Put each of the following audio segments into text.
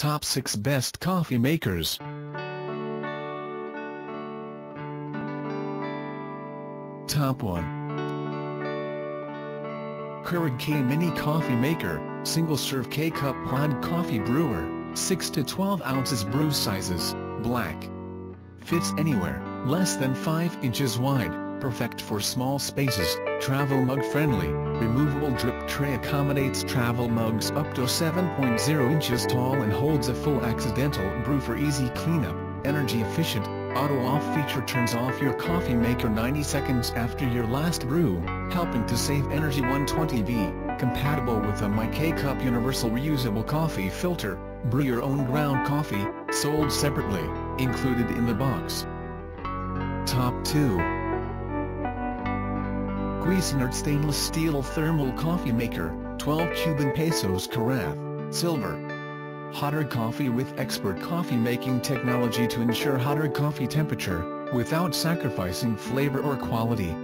Top 6 Best Coffee Makers. Top 1 Keurig K Mini Coffee Maker, Single Serve K-Cup Pod Coffee Brewer, 6 to 12 ounces brew sizes, black. Fits anywhere, less than 5 inches wide, perfect for small spaces, travel mug friendly, removable drip tray accommodates travel mugs up to 7.0 inches tall and holds a full accidental brew for easy cleanup, energy efficient, auto off feature turns off your coffee maker 90 seconds after your last brew, helping to save energy 120V, compatible with a My K-Cup universal reusable coffee filter, brew your own ground coffee, sold separately, included in the box. Top 2 Cuisinart Stainless Steel Thermal Coffee Maker, 12 Cuban Pesos Carafe, Silver. Hotter coffee with expert coffee making technology to ensure hotter coffee temperature, without sacrificing flavor or quality.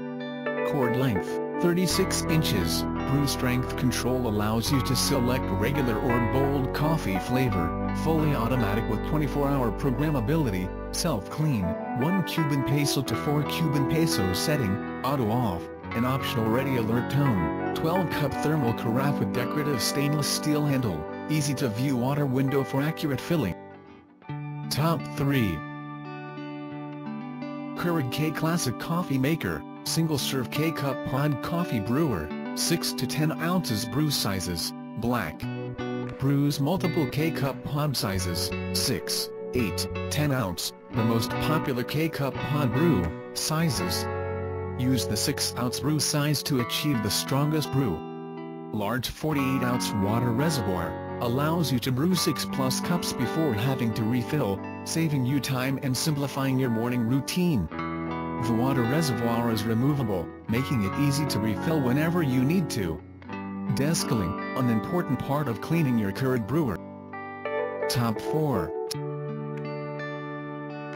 Cord length, 36 inches, brew strength control allows you to select regular or bold coffee flavor, fully automatic with 24-hour programmability, self-clean, 1 Cuban peso to 4 Cuban pesos setting, auto-off, an optional ready alert tone, 12-cup thermal carafe with decorative stainless steel handle, easy to view water window for accurate filling. Top 3 Keurig K Classic Coffee Maker, Single Serve K-Cup Pod Coffee Brewer, 6 to 10 ounces brew sizes, black. Brews multiple K-Cup pod sizes, 6, 8, 10 ounce, the most popular K-Cup pod brew, sizes. Use the 6 ounce brew size to achieve the strongest brew. Large 48 ounce water reservoir, allows you to brew 6 plus cups before having to refill, saving you time and simplifying your morning routine. The water reservoir is removable, making it easy to refill whenever you need to. Descaling, an important part of cleaning your Keurig brewer. Top 4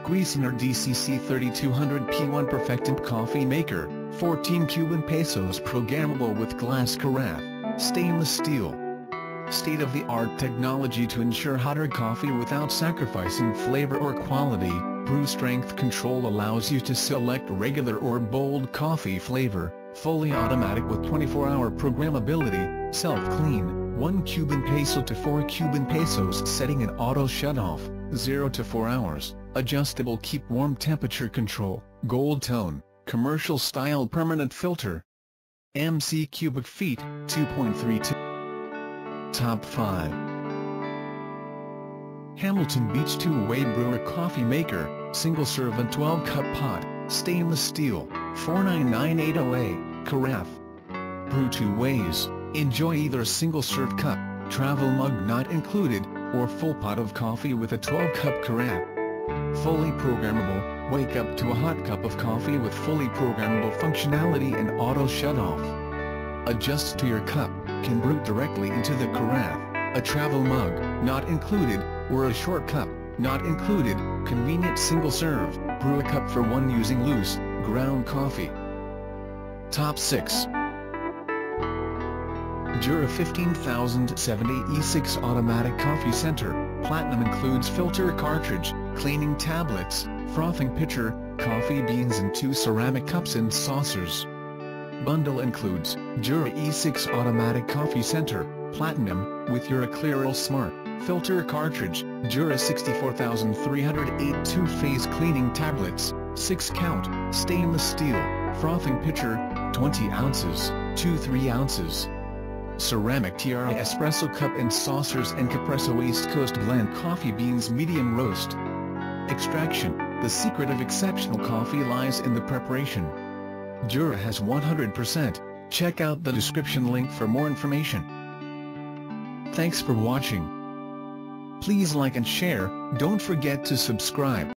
Cuisinart DCC 3200 P1 Perfectemp Coffee Maker, 14 Cuban pesos programmable with glass carafe, stainless steel. State-of-the-art technology to ensure hotter coffee without sacrificing flavor or quality, brew strength control allows you to select regular or bold coffee flavor, fully automatic with 24-hour programmability, self-clean, 1 Cuban peso to 4 Cuban pesos. Setting an auto shut-off, 0 to 4 hours, adjustable keep warm temperature control, gold tone, commercial style permanent filter. MC cubic feet, 2.32 Top 5 Hamilton Beach 2-Way Brewer Coffee Maker, Single Serve and 12-Cup Pot, Stainless Steel, 499808, Carafe. Brew two ways, enjoy either single-serve cup, travel mug not included, or full pot of coffee with a 12-cup carafe. Fully programmable, wake up to a hot cup of coffee with fully programmable functionality and auto shut-off. Adjusts to your cup, can brew directly into the carafe, a travel mug, not included, or a short cup, not included, convenient single serve, brew a cup for one using loose, ground coffee. Top 6 Jura 15070 E6 Automatic Coffee Center, Platinum includes filter cartridge, cleaning tablets, frothing pitcher, coffee beans and two ceramic cups and saucers. Bundle includes, Jura E6 Automatic Coffee Center, Platinum, with Jura Claris Smart, Filter Cartridge, Jura 64308 2-phase cleaning tablets, 6-count, stainless steel, frothing pitcher, 20 ounces, 2 3 ounces. Ceramic Tiara Espresso Cup and Saucers and Capresso East Coast Blend Coffee Beans Medium Roast. Extraction, the secret of exceptional coffee lies in the preparation. Jura has 100%, check out the description link for more information. Thanks for watching. Please like and share, don't forget to subscribe.